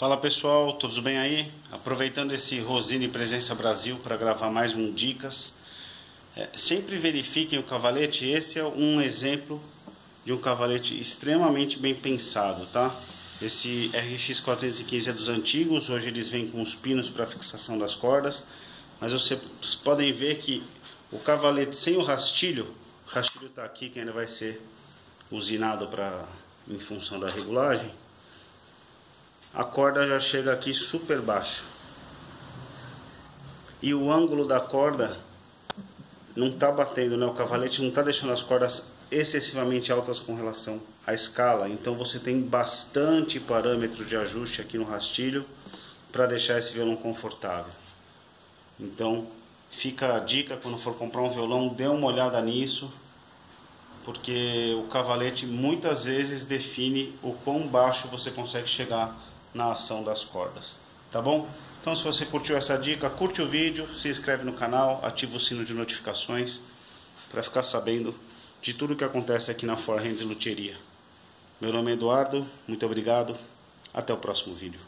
Fala pessoal, todos bem aí? Aproveitando esse Rosine Presença Brasil para gravar mais um Dicas. É, sempre verifiquem o cavalete, esse é um exemplo de um cavalete extremamente bem pensado, tá? Esse RX 415 é dos antigos, hoje eles vêm com os pinos para fixação das cordas, mas vocês podem ver que o cavalete sem o rastilho, o rastilho está aqui que ainda vai ser usinado para em função da regulagem a corda já chega aqui super baixa. E o ângulo da corda não está batendo, né? O cavalete não está deixando as cordas excessivamente altas com relação à escala. Então você tem bastante parâmetro de ajuste aqui no rastilho para deixar esse violão confortável. Então fica a dica quando for comprar um violão, dê uma olhada nisso, porque o cavalete muitas vezes define o quão baixo você consegue chegar na ação das cordas, tá bom? Então se você curtiu essa dica, curte o vídeo, se inscreve no canal, ativa o sino de notificações para ficar sabendo de tudo que acontece aqui na Four Hands Luteria. Meu nome é Eduardo, muito obrigado, até o próximo vídeo.